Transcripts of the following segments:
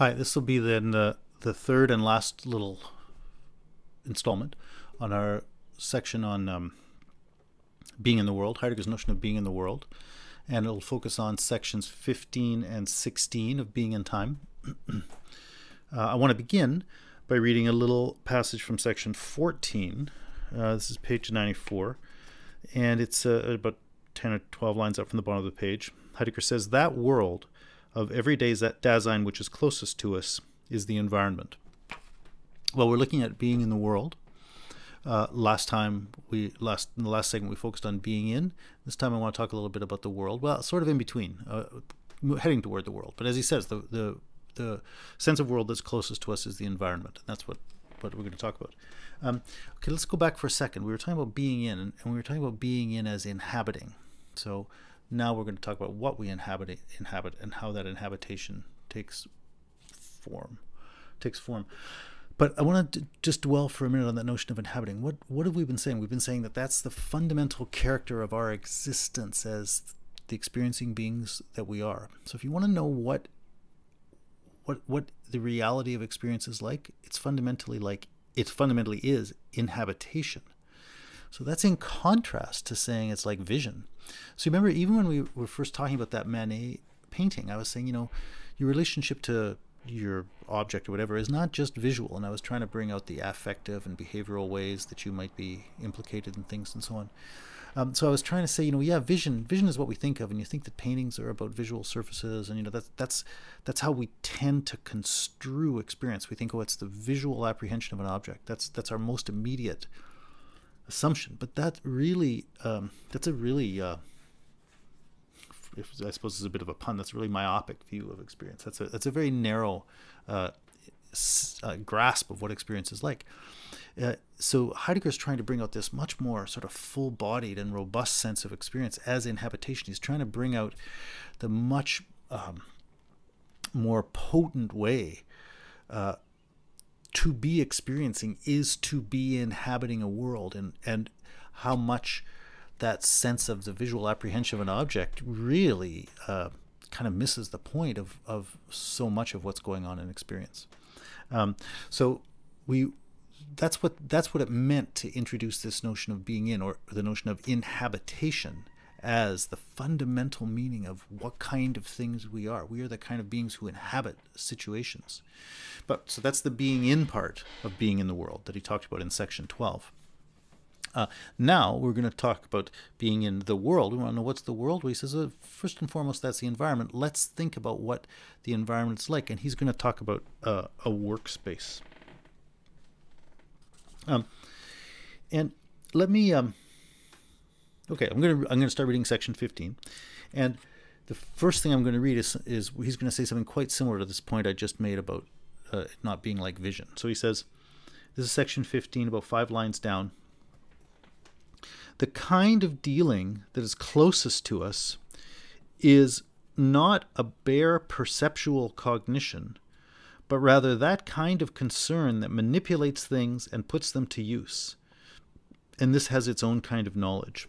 Hi, this will be then the, the third and last little installment on our section on um, being in the world, Heidegger's notion of being in the world. And it'll focus on sections 15 and 16 of Being and Time. uh, I want to begin by reading a little passage from section 14. Uh, this is page 94, and it's uh, about 10 or 12 lines up from the bottom of the page. Heidegger says, That world of everyday Dasein which is closest to us is the environment. Well, we're looking at being in the world. Uh, last time we last in the last segment we focused on being in. This time I want to talk a little bit about the world. Well, sort of in between, uh, heading toward the world. But as he says, the the the sense of world that's closest to us is the environment. And that's what what we're going to talk about. Um, okay, let's go back for a second. We were talking about being in, and we were talking about being in as inhabiting. So now we're going to talk about what we inhabit, inhabit and how that inhabitation takes form, takes form. But I want to just dwell for a minute on that notion of inhabiting. What what have we been saying? We've been saying that that's the fundamental character of our existence as the experiencing beings that we are. So if you want to know what what what the reality of experience is like, it's fundamentally like it fundamentally is inhabitation. So that's in contrast to saying it's like vision. So remember, even when we were first talking about that Manet painting, I was saying, you know, your relationship to your object or whatever is not just visual. And I was trying to bring out the affective and behavioral ways that you might be implicated in things and so on. Um, so I was trying to say, you know, yeah, vision. Vision is what we think of, and you think that paintings are about visual surfaces, and you know that's that's that's how we tend to construe experience. We think, oh, it's the visual apprehension of an object. That's that's our most immediate assumption. But that really, um, that's a really, uh, I suppose, is a bit of a pun. That's a really myopic view of experience. That's a that's a very narrow uh, uh, grasp of what experience is like. Uh, so Heidegger is trying to bring out this much more sort of full-bodied and robust sense of experience as inhabitation. He's trying to bring out the much um, more potent way uh, to be experiencing is to be inhabiting a world and and how much that sense of the visual apprehension of an object really uh, kind of misses the point of, of so much of what's going on in experience. Um, so we that's what that's what it meant to introduce this notion of being in or the notion of inhabitation as the fundamental meaning of what kind of things we are. We are the kind of beings who inhabit situations. But so that's the being in part of being in the world that he talked about in section 12. Uh, now we're going to talk about being in the world. We want to know what's the world. Well, he says, uh, first and foremost, that's the environment. Let's think about what the environment's like. And he's going to talk about uh, a workspace. Um, and let me um, Okay, I'm gonna I'm gonna start reading section 15, and the first thing I'm going to read is is he's going to say something quite similar to this point I just made about uh, not being like vision. So he says, this is section 15, about five lines down. The kind of dealing that is closest to us is not a bare perceptual cognition, but rather that kind of concern that manipulates things and puts them to use. And this has its own kind of knowledge.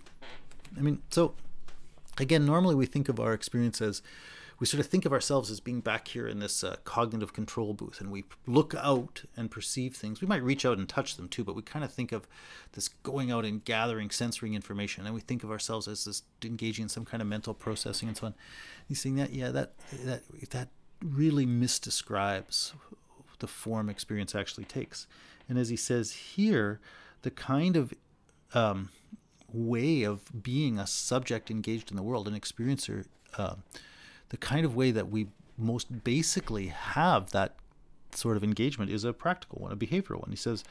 I mean, so again, normally we think of our experience as we sort of think of ourselves as being back here in this uh, cognitive control booth and we look out and perceive things. We might reach out and touch them too, but we kind of think of this going out and gathering, censoring information, and we think of ourselves as this engaging in some kind of mental processing and so on. He's saying that, yeah, that that that really misdescribes the form experience actually takes. And as he says here, the kind of um, way of being a subject engaged in the world, an experiencer, uh, the kind of way that we most basically have that sort of engagement is a practical one, a behavioral one. He says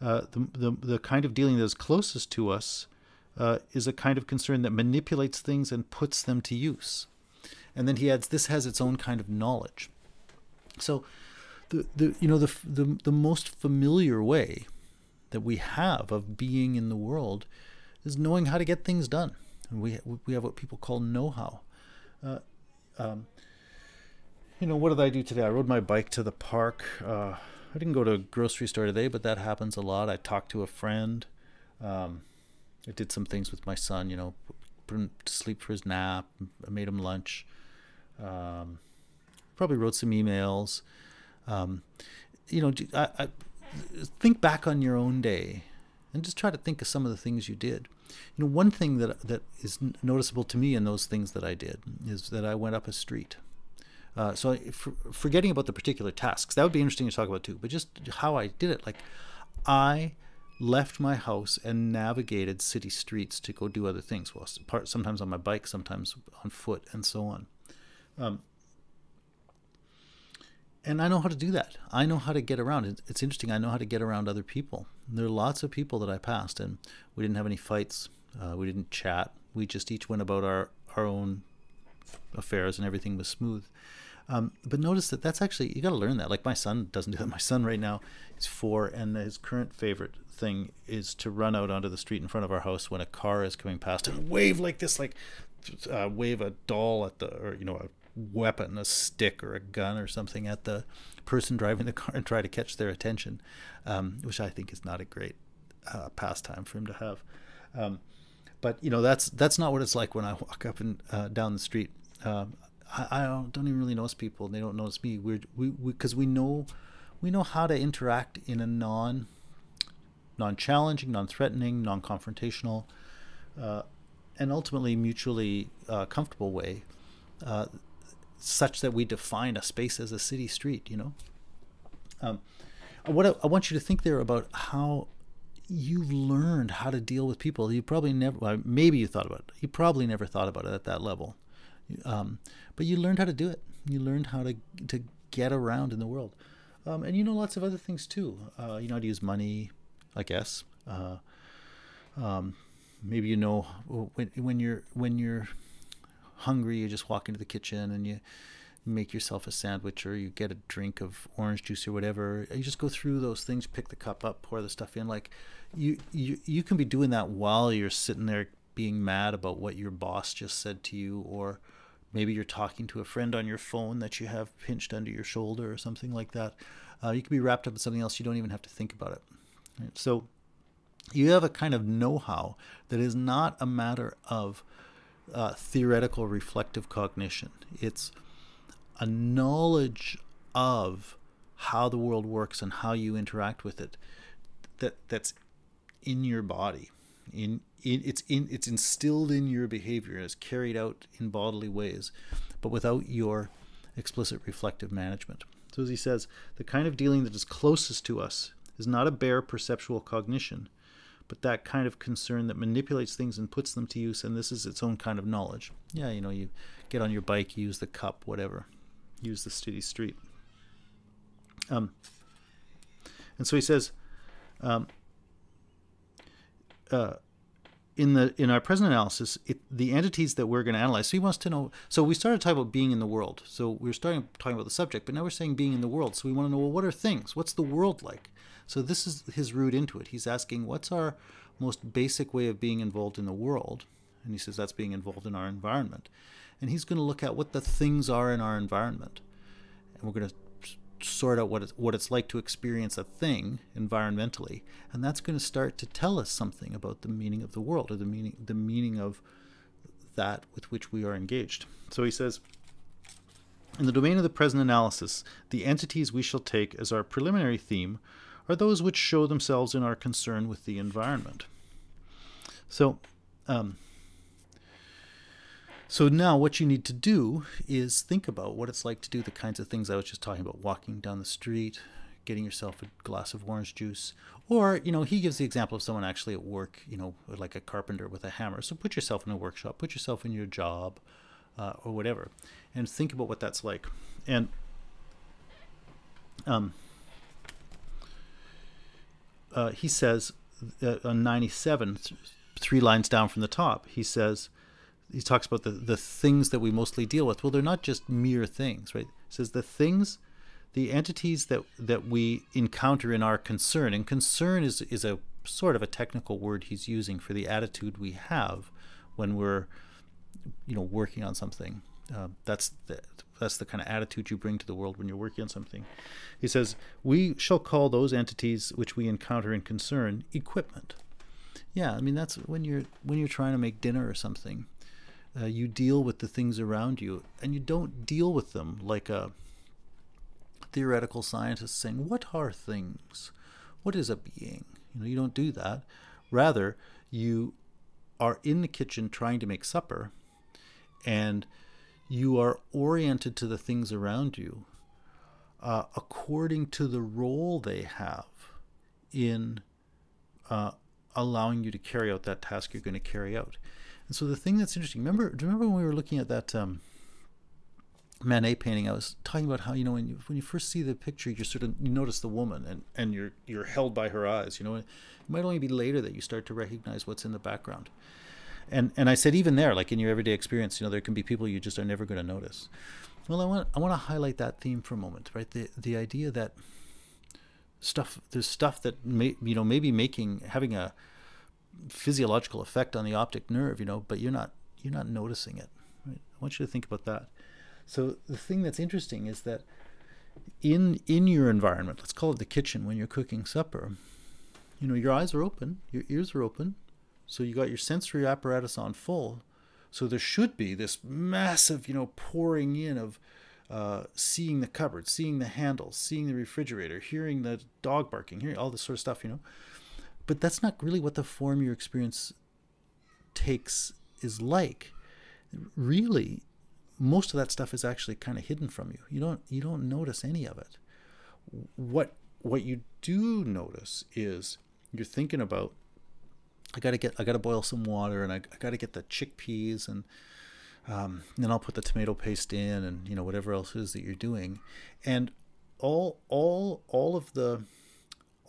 uh, the, the, the kind of dealing that is closest to us uh, is a kind of concern that manipulates things and puts them to use. And then he adds, this has its own kind of knowledge. So, the, the you know the, the the most familiar way that we have of being in the world is knowing how to get things done. And we we have what people call know-how. Uh, um, you know, what did I do today? I rode my bike to the park. Uh, I didn't go to a grocery store today, but that happens a lot. I talked to a friend. Um, I did some things with my son. You know, put him to sleep for his nap. I made him lunch. Um, probably wrote some emails. Um, you know, I, I, think back on your own day and just try to think of some of the things you did. You know, one thing that that is noticeable to me in those things that I did is that I went up a street. Uh, so for, forgetting about the particular tasks, that would be interesting to talk about too. But just how I did it, like I left my house and navigated city streets to go do other things. Well, part, sometimes on my bike, sometimes on foot, and so on. Um, and I know how to do that. I know how to get around. It's interesting. I know how to get around other people. There are lots of people that I passed, and we didn't have any fights. Uh, we didn't chat. We just each went about our our own affairs, and everything was smooth. Um, but notice that that's actually you got to learn that. Like my son doesn't do that. My son right now is four, and his current favorite thing is to run out onto the street in front of our house when a car is coming past and wave like this, like uh, wave a doll at the or you know a weapon, a stick or a gun or something at the person driving the car and try to catch their attention, um, which I think is not a great uh, pastime for him to have. Um, but you know that's that's not what it's like when I walk up and uh, down the street. Um, I, I don't, even really notice people; they don't notice me. We're, we because we, we know we know how to interact in a non non-challenging, non-threatening, non-confrontational, uh, and ultimately mutually uh, comfortable way uh, such that we define a space as a city street, you know. Um, what I, I, want you to think there about how you've learned how to deal with people. You probably never, well, maybe you thought about it. You probably never thought about it at that level, um, but you learned how to do it. You learned how to to get around in the world, um, and you know lots of other things too. Uh, you know how to use money, I guess. Uh, um, maybe you know when when you're when you're hungry, you just walk into the kitchen and you make yourself a sandwich or you get a drink of orange juice or whatever. You just go through those things, pick the cup up, pour the stuff in. Like you, you, you can be doing that while you're sitting there being mad about what your boss just said to you, or maybe you're talking to a friend on your phone that you have pinched under your shoulder or something like that. Uh, you can be wrapped up in something else. You don't even have to think about it. Right? So you have a kind of know-how that is not a matter of uh, theoretical reflective cognition. It's a knowledge of how the world works and how you interact with it that that's in your body in, in it's in it's instilled in your behavior it's carried out in bodily ways but without your explicit reflective management so as he says the kind of dealing that is closest to us is not a bare perceptual cognition but that kind of concern that manipulates things and puts them to use, and this is its own kind of knowledge. Yeah, you know, you get on your bike, use the cup, whatever, use the city street. Um, and so he says, um, uh, in the in our present analysis, it, the entities that we're going to analyze. So he wants to know. So we started talking about being in the world. So we are starting talking about the subject, but now we're saying being in the world. So we want to know well, what are things? What's the world like? So this is his route into it. He's asking, what's our most basic way of being involved in the world? And he says that's being involved in our environment. And he's going to look at what the things are in our environment. And we're going to sort out what it's, what it's like to experience a thing environmentally. And that's going to start to tell us something about the meaning of the world or the meaning, the meaning of that with which we are engaged. So he says, in the domain of the present analysis, the entities we shall take as our preliminary theme are those which show themselves in our concern with the environment. So, um, so now what you need to do is think about what it's like to do the kinds of things I was just talking about, walking down the street, getting yourself a glass of orange juice, or, you know, he gives the example of someone actually at work, you know, like a carpenter with a hammer. So put yourself in a workshop, put yourself in your job, uh, or whatever, and think about what that's like. And um, uh, he says uh, on 97, th- three lines down from the top, he says, he talks about the, the things that we mostly deal with. Well, they're not just mere things, right? He says the things, the entities that, that we encounter in our concern, and concern is, is a sort of a technical word he's using for the attitude we have when we're, you know, working on something. Uh, that's the, that's the kind of attitude you bring to the world when you're working on something. He says, "We shall call those entities which we encounter in concern equipment." Yeah, I mean that's when you're when you're trying to make dinner or something. Uh, you deal with the things around you, and you don't deal with them like a theoretical scientist saying, What are things? What is a being? You know, you don't do that. Rather, you are in the kitchen trying to make supper and you are oriented to the things around you uh, according to the role they have in uh, allowing you to carry out that task you're going to carry out. And so the thing that's interesting, remember, do you remember when we were looking at that um, Manet painting? I was talking about how you know when you when you first see the picture, you sort of you notice the woman and and you're you're held by her eyes. You know, it might only be later that you start to recognize what's in the background. And and I said even there, like in your everyday experience, you know, there can be people you just are never going to notice. Well, I want I want to highlight that theme for a moment, right? The the idea that stuff there's stuff that may you know maybe making having a physiological effect on the optic nerve, you know, but you're not you're not noticing it. Right? I want you to think about that. So the thing that's interesting is that in in your environment, let's call it the kitchen when you're cooking supper, you know, your eyes are open, your ears are open, so you got your sensory apparatus on full. So there should be this massive, you know, pouring in of uh, seeing the cupboard, seeing the handle, seeing the refrigerator, hearing the dog barking, hearing all this sort of stuff, you know. But that's not really what the form your experience takes is like. Really, most of that stuff is actually kind of hidden from you. You don't you don't notice any of it. What what you do notice is you're thinking about I gotta get I gotta boil some water and I, I gotta get the chickpeas and um, then I'll put the tomato paste in and you know whatever else is that you're doing and all all all of the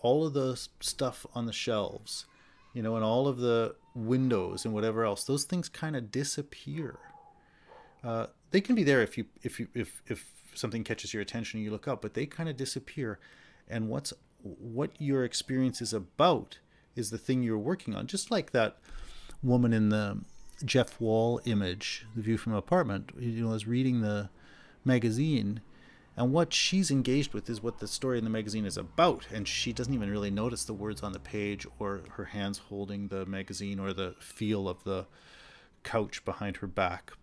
all of the stuff on the shelves, you know, and all of the windows and whatever else, those things kind of disappear. Uh, they can be there if you if you if if something catches your attention and you look up, but they kind of disappear. And what's what your experience is about is the thing you're working on. Just like that woman in the Jeff Wall image, the view from an apartment, you know, is reading the magazine and what she's engaged with is what the story in the magazine is about. And she doesn't even really notice the words on the page or her hands holding the magazine or the feel of the couch behind her back.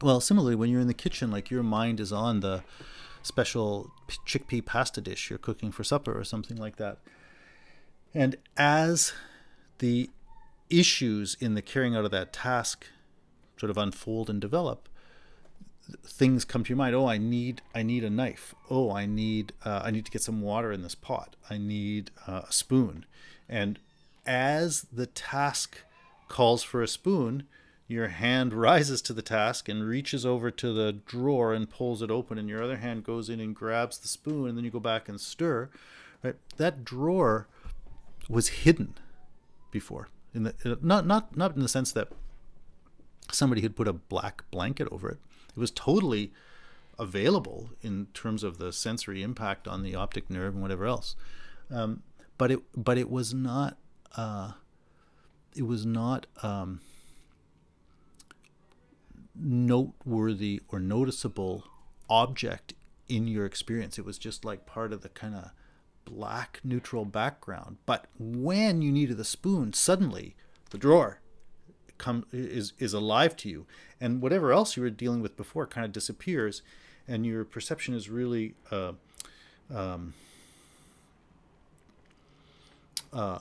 Well, similarly, when you're in the kitchen, like your mind is on the special chickpea pasta dish you're cooking for supper or something like that. And as the issues in the carrying out of that task sort of unfold and develop, things come to your mind. Oh i need i need a knife. Oh i need uh, i need to get some water in this pot. I need uh, a spoon. And as the task calls for a spoon your hand rises to the task and reaches over to the drawer and pulls it open and your other hand goes in and grabs the spoon and then you go back and stir right? That drawer was hidden before in the not not not in the sense that somebody had put a black blanket over it it was totally available in terms of the sensory impact on the optic nerve and whatever else. Um, but it but it was not uh, it was not um, noteworthy or noticeable object in your experience. It was just like part of the kind of black neutral background. But when you needed the spoon, suddenly the drawer come is is alive to you, and whatever else you were dealing with before kind of disappears, and your perception is really uh, um, uh,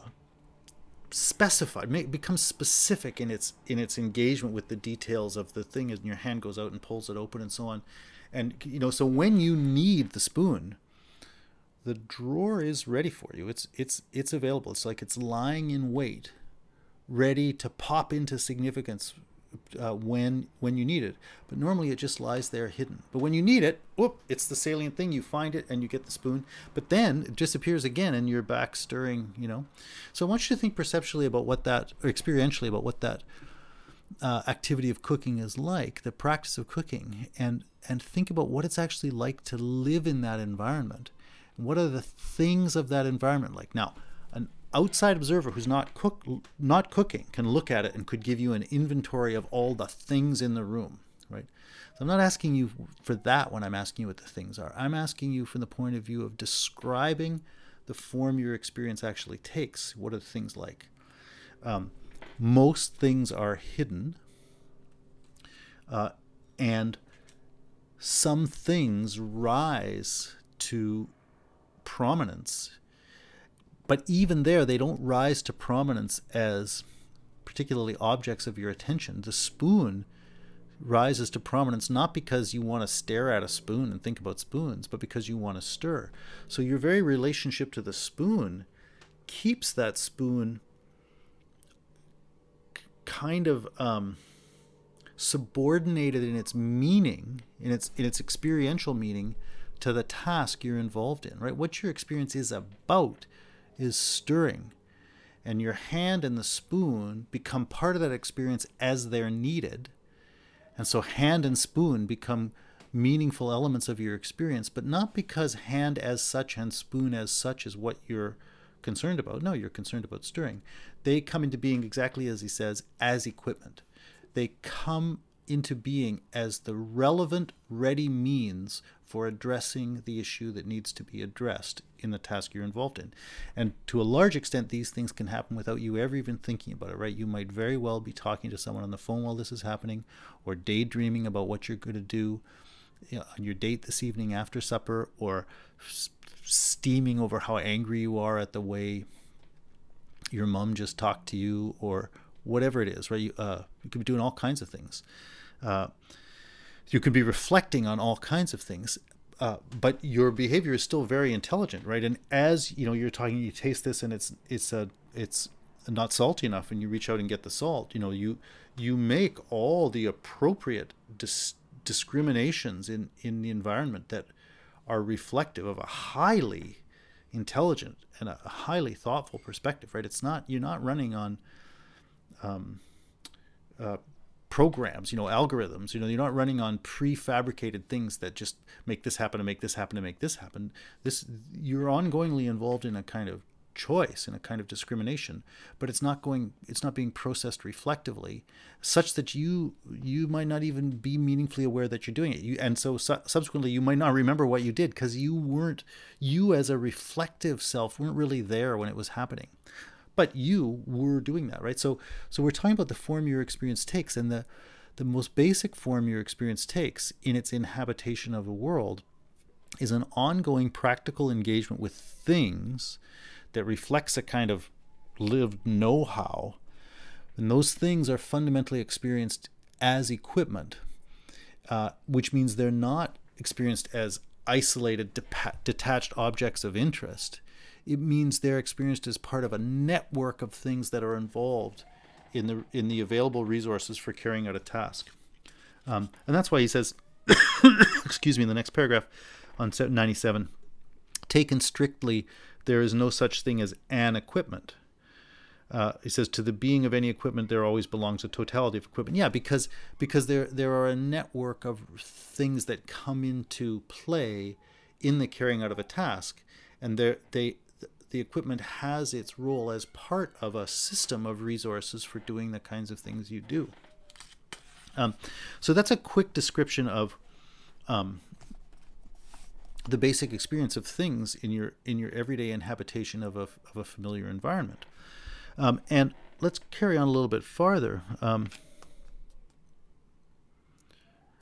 specified, make, becomes specific in its in its engagement with the details of the thing, and your hand goes out and pulls it open, and so on, and you know, so when you need the spoon, the drawer is ready for you. It's it's it's available. It's like it's lying in wait ready to pop into significance uh, when when you need it. But normally it just lies there hidden. But when you need it, whoop, it's the salient thing. You find it and you get the spoon. But then it disappears again and you're back stirring, you know. So I want you to think perceptually about what that, or experientially about what that uh, activity of cooking is like, the practice of cooking, and and think about what it's actually like to live in that environment. What are the things of that environment like? Now, an outside observer who's not cook not cooking can look at it and could give you an inventory of all the things in the room right? So i'm not asking you for that when i'm asking you what the things are. I'm asking you from the point of view of describing the form your experience actually takes. What are the things like? Um, most things are hidden uh, and some things rise to prominence. But even there, they don't rise to prominence as particularly objects of your attention. The spoon rises to prominence not because you want to stare at a spoon and think about spoons, but because you want to stir. So your very relationship to the spoon keeps that spoon kind of um, subordinated in its meaning, in its in its experiential meaning, to the task you're involved in. Right? What your experience is about is stirring, and your hand and the spoon become part of that experience as they're needed and so hand and spoon become meaningful elements of your experience, but not because hand as such and spoon as such is what you're concerned about. No, you're concerned about stirring. They come into being exactly as he says, as equipment. They come into being as the relevant, ready means for addressing the issue that needs to be addressed in the task you're involved in. And to a large extent, these things can happen without you ever even thinking about it, right? You might very well be talking to someone on the phone while this is happening, or daydreaming about what you're going to do you know, on your date this evening after supper, or steaming over how angry you are at the way your mom just talked to you, or whatever it is, right? You, uh, you could be doing all kinds of things. Uh, you could be reflecting on all kinds of things. Uh, but your behavior is still very intelligent, right? And as you know, you're talking, you taste this, and it's it's a it's not salty enough, and you reach out and get the salt. You know, you you make all the appropriate dis- discriminations in in the environment that are reflective of a highly intelligent and a highly thoughtful perspective, right? It's not you're not running on um, uh, programs, you know, algorithms. You know, you're not running on prefabricated things that just make this happen to make this happen to make this happen. This you're ongoingly involved in a kind of choice and a kind of discrimination but it's not going it's not being processed reflectively such that you you might not even be meaningfully aware that you're doing it you and so su- subsequently you might not remember what you did because you weren't you as a reflective self weren't really there when it was happening but you were doing that right? So so we're talking about the form your experience takes and the the most basic form your experience takes in its inhabitation of a world is an ongoing practical engagement with things that reflects a kind of lived know-how. And those things are fundamentally experienced as equipment uh, which means they're not experienced as isolated detached objects of interest it means they're experienced as part of a network of things that are involved in the in the available resources for carrying out a task. Um, and that's why he says, excuse me, in the next paragraph on 97, taken strictly, there is no such thing as an equipment. Uh, he says to the being of any equipment there always belongs a totality of equipment. Yeah, because because there there are a network of things that come into play in the carrying out of a task, and they they the equipment has its role as part of a system of resources for doing the kinds of things you do. Um, so that's a quick description of um, the basic experience of things in your in your everyday inhabitation of a of a familiar environment. Um, and let's carry on a little bit farther.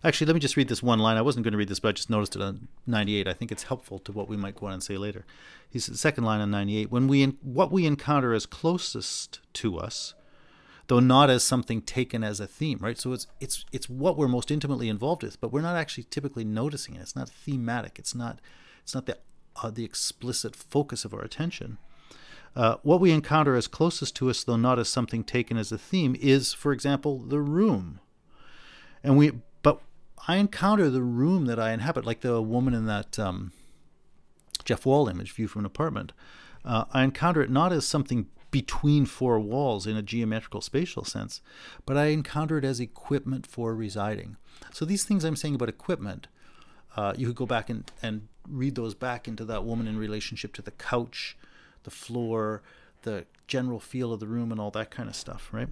Actually, let me just read this one line. I wasn't going to read this, but I just noticed it on 98. I think it's helpful to what we might go on and say later. He says, second line on 98. When we what we encounter as closest to us, though not as something taken as a theme, right? So it's it's it's what we're most intimately involved with, but we're not actually typically noticing it. It's not thematic. It's not it's not the uh, the explicit focus of our attention. Uh, what we encounter as closest to us, though not as something taken as a theme, is, for example, the room. And we I encounter the room that I inhabit, like the woman in that um, Jeff Wall image, View from an Apartment. Uh, I encounter it not as something between four walls in a geometrical spatial sense, but I encounter it as equipment for residing. So these things I'm saying about equipment, uh, you could go back and, and read those back into that woman in relationship to the couch, the floor, the general feel of the room, and all that kind of stuff, right?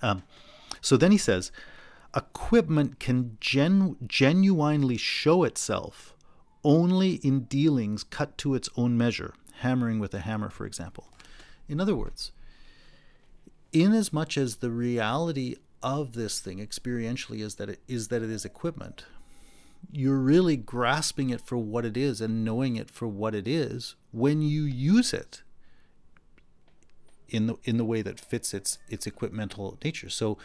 Um, so then he says, equipment can gen- genuinely show itself only in dealings cut to its own measure, hammering with a hammer, for example. In other words, inasmuch as the reality of this thing experientially is that it is that it is equipment, you're really grasping it for what it is and knowing it for what it is when you use it in the in the way that fits its its equipmental nature. So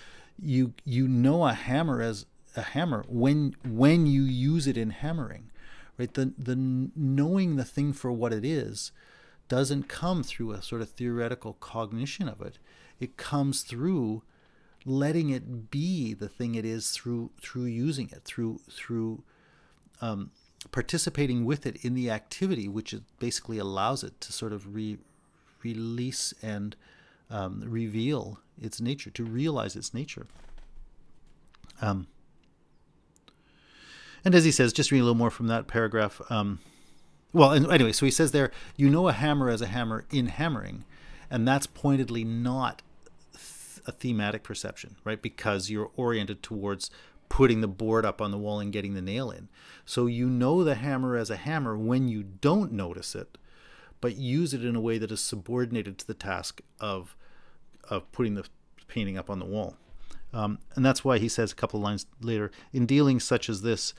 you you know a hammer as a hammer when when you use it in hammering, right? The the knowing the thing for what it is doesn't come through a sort of theoretical cognition of it. It comes through letting it be the thing it is through through using it through through um, participating with it in the activity, which it basically allows it to sort of re- release and um, reveal its nature, to realize its nature. Um, and as he says, just reading a little more from that paragraph. Um, well, anyway, so he says there, you know a hammer as a hammer in hammering, and that's pointedly not th- a thematic perception, right? Because you're oriented towards putting the board up on the wall and getting the nail in. So you know the hammer as a hammer when you don't notice it, but use it in a way that is subordinated to the task of of putting the painting up on the wall. Um, and that's why he says a couple of lines later, in dealings such as this,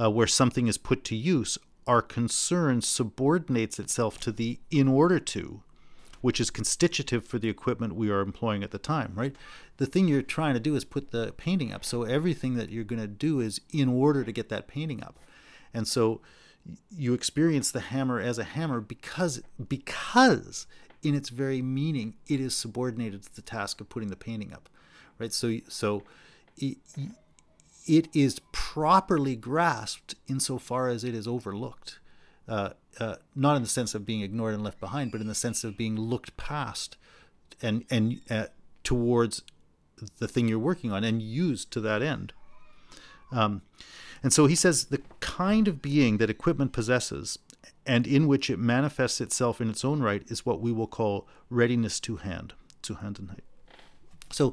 uh, where something is put to use, our concern subordinates itself to the in order to which is constitutive for the equipment we are employing at the time, right? The thing you're trying to do is put the painting up. So everything that you're going to do is in order to get that painting up. And so you experience the hammer as a hammer because because in its very meaning it is subordinated to the task of putting the painting up. Right? So so it, it is properly grasped insofar as it is overlooked. Uh, uh, not in the sense of being ignored and left behind, but in the sense of being looked past and and uh, towards the thing you're working on and used to that end. Um, and so he says the kind of being that equipment possesses and in which it manifests itself in its own right is what we will call readiness to hand, Zuhandenheit. So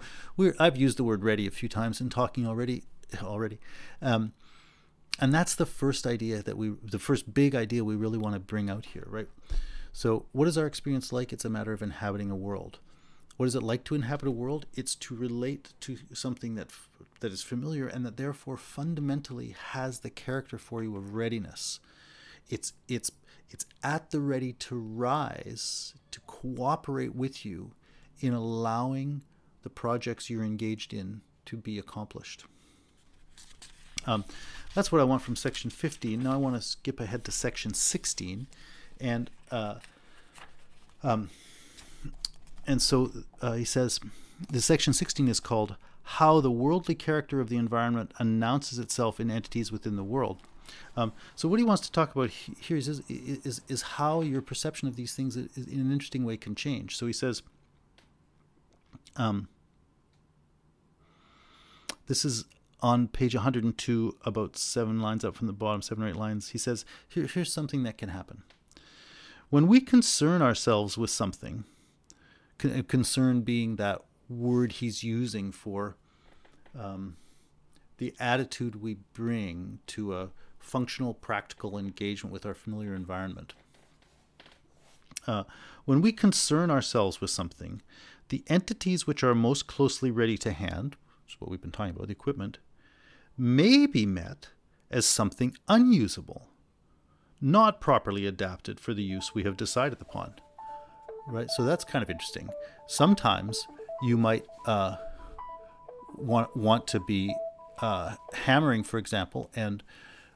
I've used the word ready a few times in talking already. Already, um, and that's the first idea that we the first big idea we really want to bring out here right? So what is our experience like? It's a matter of inhabiting a world. What is it like to inhabit a world? It's to relate to something that that is familiar and that therefore fundamentally has the character for you of readiness. It's it's it's at the ready to rise to cooperate with you in allowing the projects you're engaged in to be accomplished um, that's what I want from section 15. Now I want to skip ahead to section 16. And uh, um, and so uh, he says, the section 16 is called How the Worldly Character of the Environment Announces Itself in Entities Within the World. Um, so what he wants to talk about here is, is, is how your perception of these things in an interesting way can change. So he says, um, this is on page 102, about seven lines up from the bottom, seven or eight lines, he says, Here, Here's something that can happen. When we concern ourselves with something, concern being that word he's using for um, the attitude we bring to a functional, practical engagement with our familiar environment. Uh, when we concern ourselves with something, the entities which are most closely ready to hand, which is what we've been talking about, the equipment, may be met as something unusable, not properly adapted for the use we have decided upon. Right? So that's kind of interesting. Sometimes you might uh, want, want to be uh, hammering, for example, and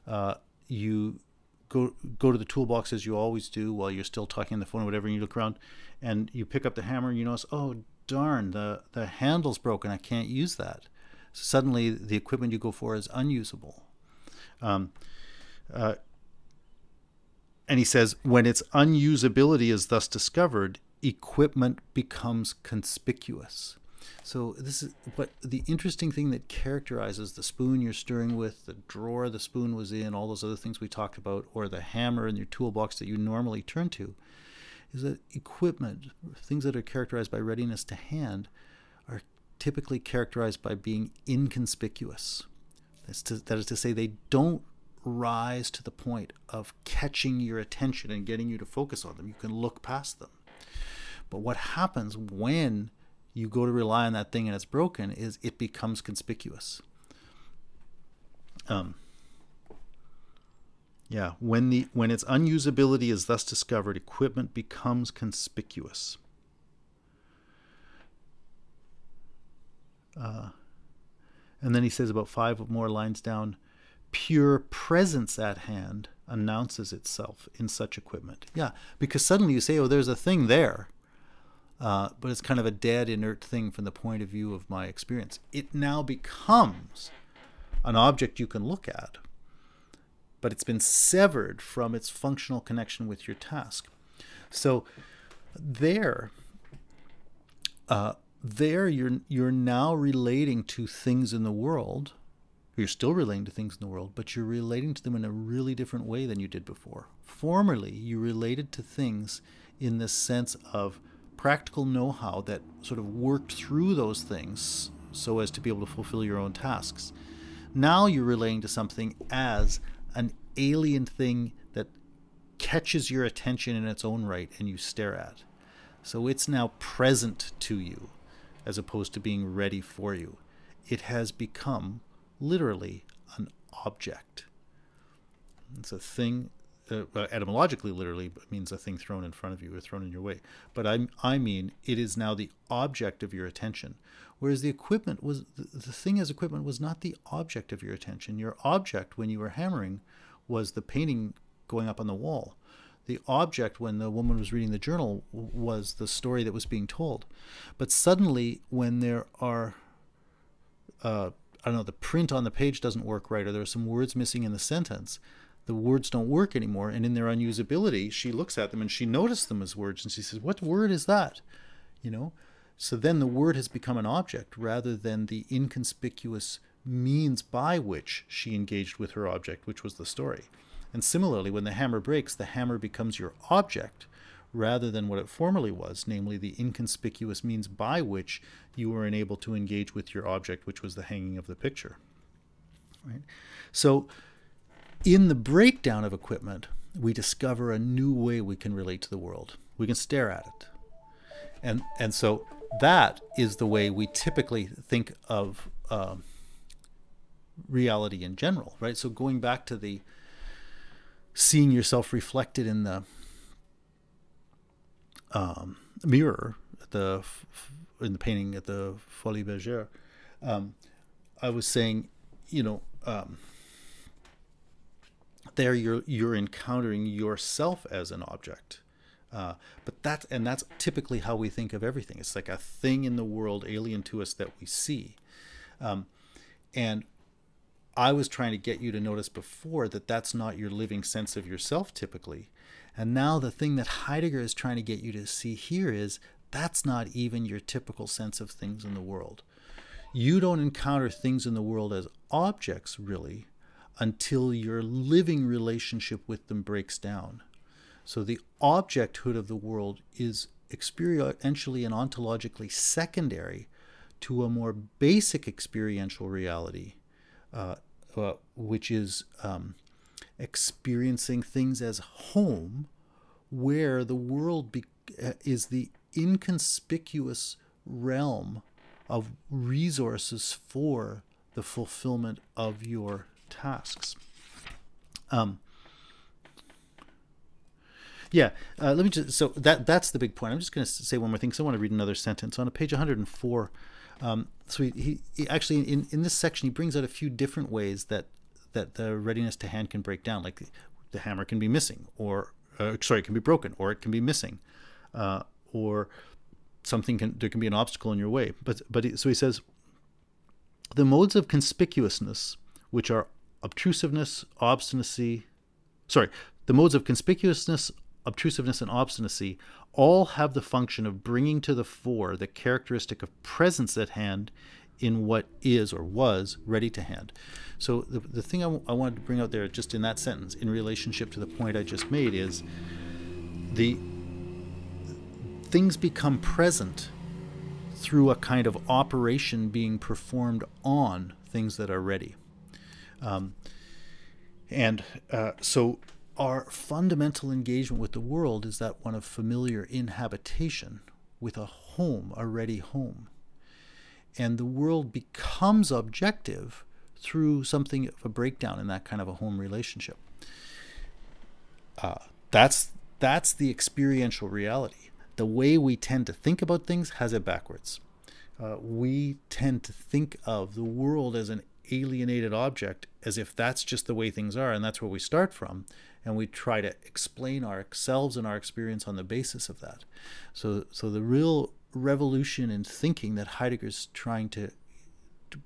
uh, you go go to the toolbox as you always do while you're still talking on the phone or whatever, and you look around and you pick up the hammer and you notice, oh darn, the the handle's broken. I can't use that suddenly the equipment you go for is unusable. Um, uh, and he says, when its unusability is thus discovered, equipment becomes conspicuous. So this is what the interesting thing that characterizes the spoon you're stirring with, the drawer the spoon was in, all those other things we talked about, or the hammer in your toolbox that you normally turn to, is that equipment, things that are characterized by readiness to hand, are typically characterized by being inconspicuous. That's to, that is to say, they don't rise to the point of catching your attention and getting you to focus on them. You can look past them. But what happens when you go to rely on that thing and it's broken is it becomes conspicuous. Um, Yeah, when the when its unusability is thus discovered, equipment becomes conspicuous. Uh, and then he says about five more lines down, pure presence at hand announces itself in such equipment. Yeah, because suddenly you say, oh, there's a thing there. Uh, but it's kind of a dead, inert thing from the point of view of my experience. It now becomes an object you can look at, but it's been severed from its functional connection with your task. So there, uh, there you're you're now relating to things in the world. You're still relating to things in the world, but you're relating to them in a really different way than you did before. Formerly, you related to things in the sense of practical know-how that sort of worked through those things so as to be able to fulfill your own tasks. Now you're relating to something as an alien thing that catches your attention in its own right and you stare at. So it's now present to you as opposed to being ready for you. It has become literally an object. It's a thing, uh, etymologically, literally, means a thing thrown in front of you or thrown in your way. But I, I mean, it is now the object of your attention. Whereas the equipment was, the, the thing as equipment was not the object of your attention. Your object when you were hammering was the painting going up on the wall. The object, when the woman was reading the journal, was the story that was being told. But suddenly, when there are, uh, I don't know, the print on the page doesn't work right, or there are some words missing in the sentence, the words don't work anymore. And in their unusability, she looks at them and she notices them as words and she says, What word is that? You know? So then the word has become an object rather than the inconspicuous means by which she engaged with her object, which was the story. And similarly, when the hammer breaks, the hammer becomes your object rather than what it formerly was, namely the inconspicuous means by which you were enabled to engage with your object, which was the hanging of the picture. Right? So, in the breakdown of equipment, we discover a new way we can relate to the world. We can stare at it. And, and so that is the way we typically think of um, reality in general, right? So going back to the seeing yourself reflected in the um, mirror the in the painting at the Folies-Bergère, um, I was saying, you know, um, there you're you're encountering yourself as an object. Uh, but that and that's typically how we think of everything. It's like a thing in the world alien to us that we see, um, and I was trying to get you to notice before that that's not your living sense of yourself typically. And now the thing that Heidegger is trying to get you to see here is that's not even your typical sense of things in the world. You don't encounter things in the world as objects, really, until your living relationship with them breaks down. So the objecthood of the world is experientially and ontologically secondary to a more basic experiential reality uh, uh, which is um, experiencing things as home, where the world uh, is the inconspicuous realm of resources for the fulfillment of your tasks. Um, yeah, uh, let me just so that that's the big point. I'm just going to say one more thing. So I want to read another sentence on a page 104. Um, so he, he, he, actually in, in this section he brings out a few different ways that that the readiness to hand can break down. Like the hammer can be missing, or uh, sorry, it can be broken, or it can be missing, uh, or something can there can be an obstacle in your way. But but so he says the modes of conspicuousness, which are obtrusiveness, obstinacy, sorry, the modes of conspicuousness, obtrusiveness, and obstinacy all have the function of bringing to the fore the characteristic of presence at hand in what is or was ready to hand. So the, the thing I, I wanted to bring out there just in that sentence in relationship to the point I just made is the things become present through a kind of operation being performed on things that are ready. Um, and uh, so our fundamental engagement with the world is that one of familiar inhabitation with a home, a ready home. And the world becomes objective through something of a breakdown in that kind of a home relationship. uh, that's that's the experiential reality. The way we tend to think about things has it backwards. Uh, we tend to think of the world as an alienated object as if that's just the way things are and that's where we start from and we try to explain ourselves and our experience on the basis of that. So so the real revolution in thinking that heidegger's trying to, to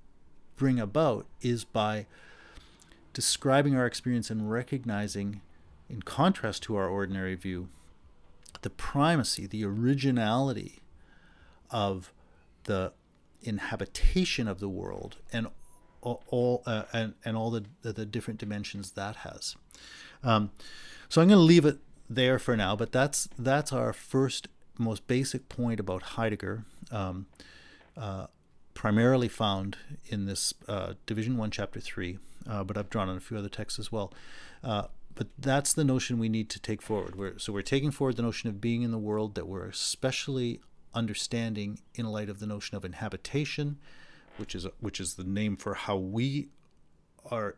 bring about is by describing our experience and recognizing in contrast to our ordinary view the primacy the originality of the inhabitation of the world and all uh, and and all the the different dimensions that has. Um, so I'm going to leave it there for now. But that's that's our first most basic point about Heidegger, um, uh, primarily found in this uh, Division One, Chapter Three. Uh, but I've drawn on a few other texts as well. Uh, but that's the notion we need to take forward. We're, so we're taking forward the notion of being in the world that we're especially understanding in light of the notion of inhabitation which is which is the name for how we are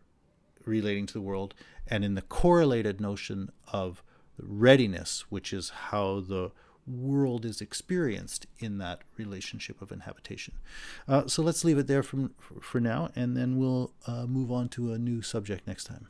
relating to the world, and in the correlated notion of readiness, which is how the world is experienced in that relationship of inhabitation. Uh, so let's leave it there from, for now, and then we'll uh, move on to a new subject next time.